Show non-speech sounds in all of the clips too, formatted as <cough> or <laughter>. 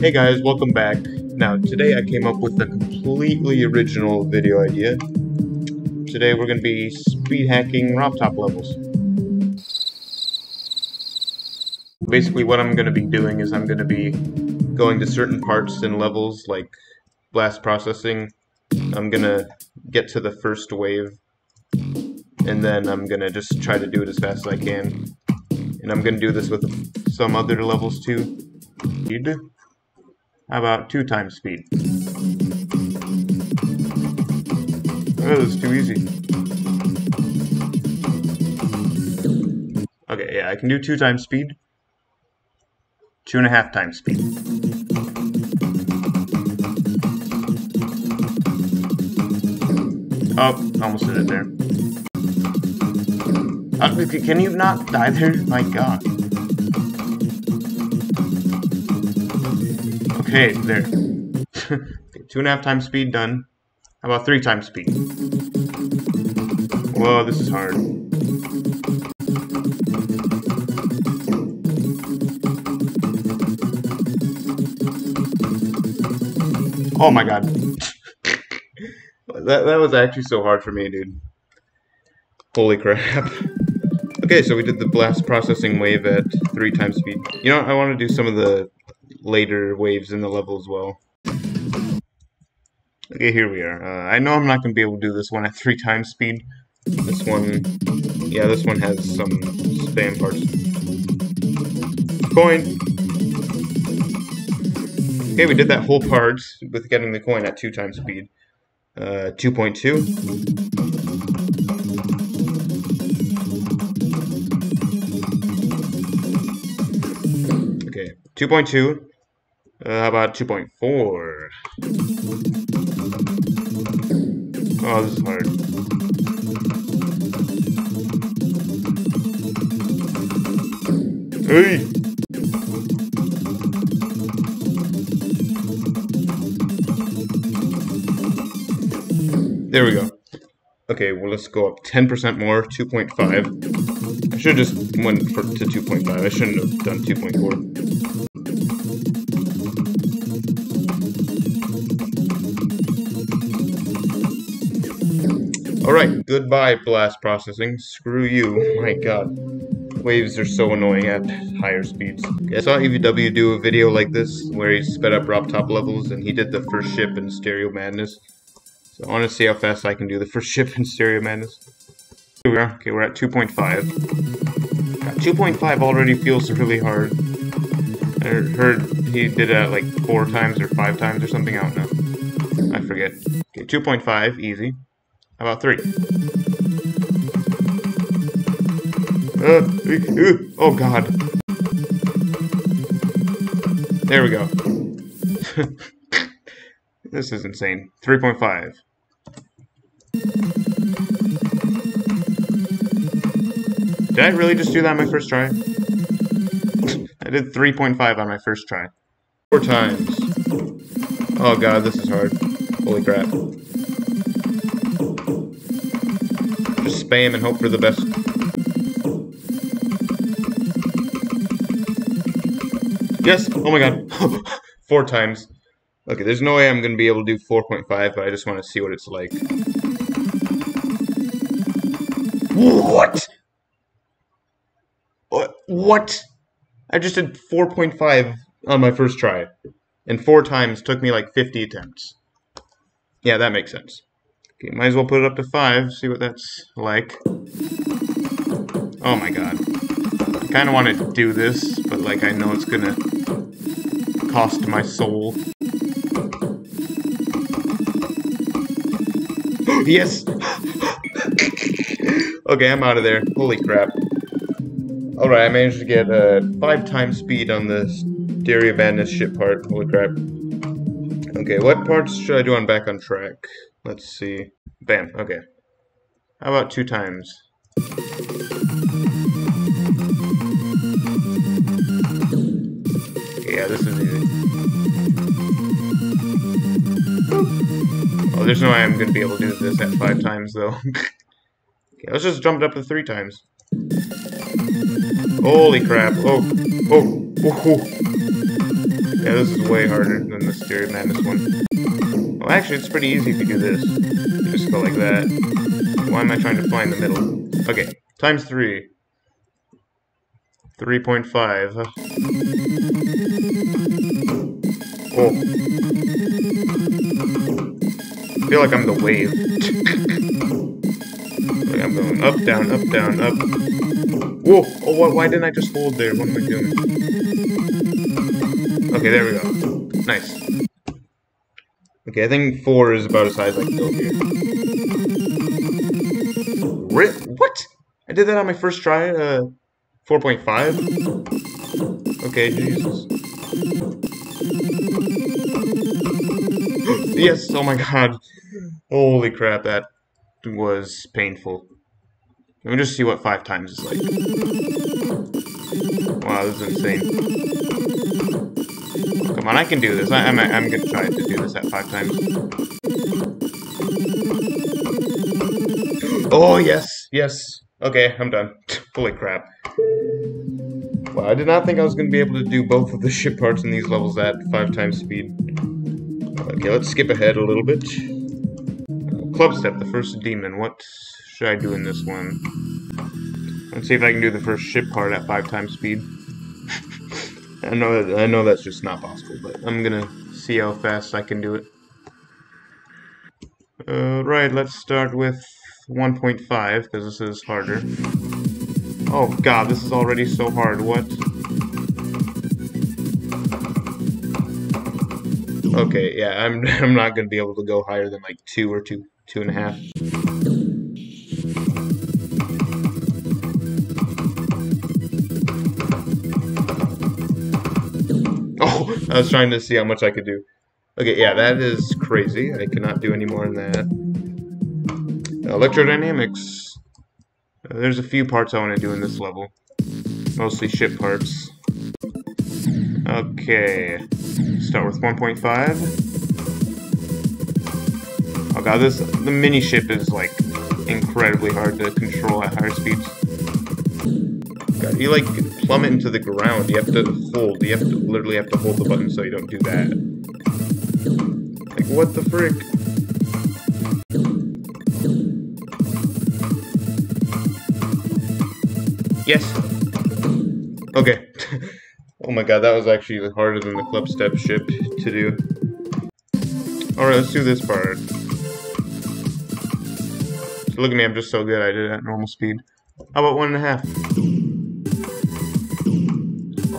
Hey guys, welcome back. Now, today I came up with a completely original video idea. Today we're going to be speed hacking RobTop levels. Basically what I'm going to be doing is I'm going to be going to certain parts and levels like blast processing. I'm going to get to the first wave and then I'm going to just try to do it as fast as I can. And I'm going to do this with some other levels too. Speed. How about two times speed? Oh, that's too easy. Okay, yeah, I can do two times speed. Two and a half times speed. Oh, almost did it there. Can you not die there? <laughs> My god. Okay, there. <laughs> two and a half times speed done. How about three times speed? Whoa, this is hard. Oh my god. <laughs> that, that was actually so hard for me, dude. Holy crap. <laughs> okay, so we did the blast processing wave at three times speed. You know, I want to do some of the later waves in the level as well. Okay, here we are. Uh, I know I'm not going to be able to do this one at three times speed. This one, yeah, this one has some spam parts. Coin! Okay, we did that whole part with getting the coin at two times speed. Uh, 2.2. Okay, 2.2. Uh, how about 2.4? Oh, this is hard. Hey! There we go. Okay, well let's go up 10% more, 2.5. I should have just went for, to 2.5. I shouldn't have done 2.4. Alright, goodbye blast processing. Screw you. My god. Waves are so annoying at higher speeds. I saw EVW do a video like this where he sped up RobTop levels and he did the first ship in Stereo Madness. So I want to see how fast I can do the first <laughs> ship in Stereo Madness. Here we are. Okay, we're at 2.5. 2.5 already feels really hard. I heard he did it like four times or five times or something. I don't know. I forget. Okay, 2.5, easy. How about three? Uh, uh, oh god. There we go. <laughs> this is insane. 3.5. Did I really just do that on my first try? <laughs> I did 3.5 on my first try. Four times. Oh god, this is hard. Holy crap. Spam and hope for the best. Yes! Oh my god. <laughs> Four times. Okay, there's no way I'm going to be able to do 4.5, but I just want to see what it's like. What? What? What? I just did 4.5 on my first try. And four times took me like 50 attempts. Yeah, that makes sense. Okay, might as well put it up to 5, see what that's like. Oh my god. I kind of want to do this, but like I know it's to cost my soul. <gasps> yes! <gasps> okay, I'm out of there. Holy crap. Alright, I managed to get uh, 5 times speed on the Stereo Madness ship part. Holy crap. Okay, what parts should I do on Back on Track? Let's see. Bam, okay. How about 2 times? Yeah, this is easy. Oh, there's no way I'm gonna be able to do this at 5 times, though. <laughs> okay, let's just jump it up to 3 times. Holy crap. Oh, oh, oh, oh. Yeah, this is way harder than the Stereo Madness one. Well, actually, it's pretty easy to do this. Just go like that. Why am I trying to find the middle? Okay, times three. 3.5. Oh. I feel like I'm the wave. <laughs> like I'm going up, down, up, down, up. Whoa! Oh, why, why didn't I just hold there? What am I doing? Okay, there we go. Nice. Okay, I think 4 is about as high as I can go here. What? I did that on my first try, uh, 4.5? Okay, Jesus. <gasps> yes, oh my god. Holy crap, that was painful. Let me just see what five times is like. Wow, this is insane. Come on, I can do this. I, am I'm, I'm gonna try to do this at five times. Oh, yes, yes. Okay, I'm done. <laughs> Holy crap. Well, I did not think I was to be able to do both of the <laughs> ship parts in these levels at five times speed. Okay, let's skip ahead a little bit. Club Step, the first demon. What should I do in this one? Let's see if I can do the first ship part at five times speed. I know that, I know that's just not possible, but I'm gonna see how fast I can do it. Uh, right, let's start with 1.5, because this is harder. Oh god, this is already so hard, what? Okay, yeah, I'm, <laughs> I'm not gonna be able to go higher than like 2 or 2, two and a half. I was trying to see how much I could do. Okay, yeah, that is crazy. I cannot do any more than that. Electrodynamix. There's a few parts I want to do in this level. Mostly ship parts. Okay. Start with 1.5. Oh god, this the mini ship is like incredibly hard to control at higher speeds. You like plummet into the ground. You have to hold. You have to literally have to hold the button so you don't do that. Like what the frick? Yes. Okay. <laughs> oh my god, that was actually harder than the club step ship to do. Alright, let's do this part. So look at me, I'm just so good. I did it at normal speed. How about one and a half?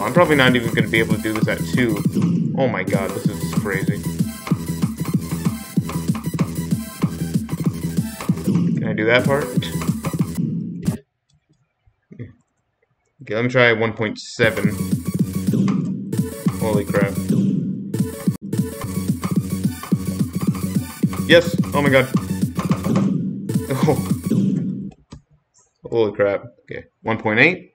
I'm probably not even going to be able to do this at two. Oh my god, this is crazy. Can I do that part? Okay, let me try 1.7. Holy crap. Yes! Oh my god. Oh. <laughs> Holy crap. Okay, 1.8.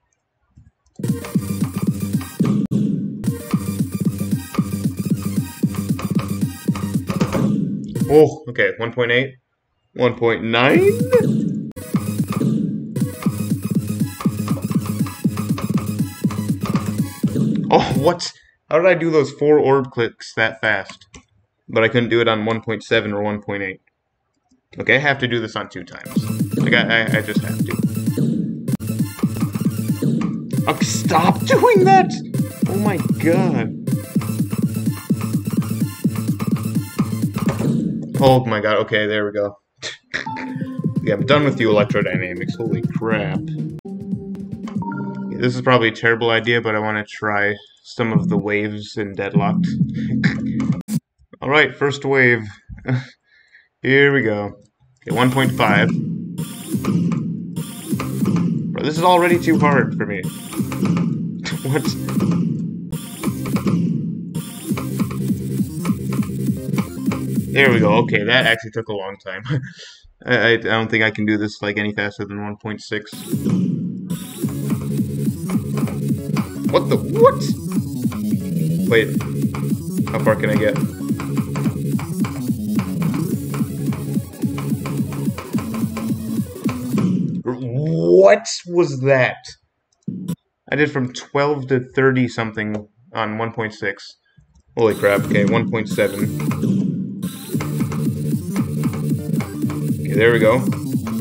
Oh, okay, 1.8. 1.9? Oh, what? How did I do those four orb clicks that fast? But I couldn't do it on 1.7 or 1.8. Okay, I have to do this on two times. Like, I, I, I just have to. Oh, stop doing that! Oh my god. Oh my god, okay, there we go. <laughs> yeah, I'm done with the Electrodynamix. Holy crap. This is probably a terrible idea, but I want to try some of the waves in Deadlocked. <laughs> Alright, first wave. <laughs> Here we go. Okay, 1.5. Bro, this is already too hard for me. what? There we go. Mm-hmm. Okay, that actually took a long time. <laughs> I, I don't think I can do this like any faster than 1.6. What the? What? Wait. How far can I get? What was that? I did from 12 to 30 something on 1.6. Holy crap, okay, 1.7. there we go.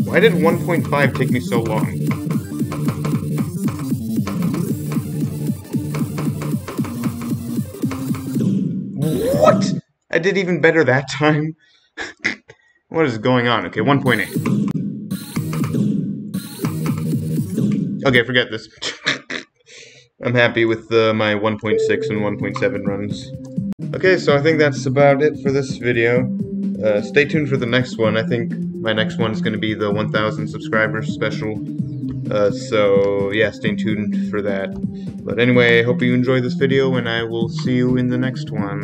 Why did 1.5 take me so long? What? I did even better that time. <laughs> what is going on? Okay, 1.8. Okay, forget this. <laughs> I'm happy with uh, my 1.6 and 1.7 runs. Okay, so I think that's about it for this video. Uh, stay tuned for the next one. I think my next one is going to be the 1,000 subscribers special. Uh, so, yeah, stay tuned for that. But anyway, I hope you enjoyed this video, and I will see you in the next one.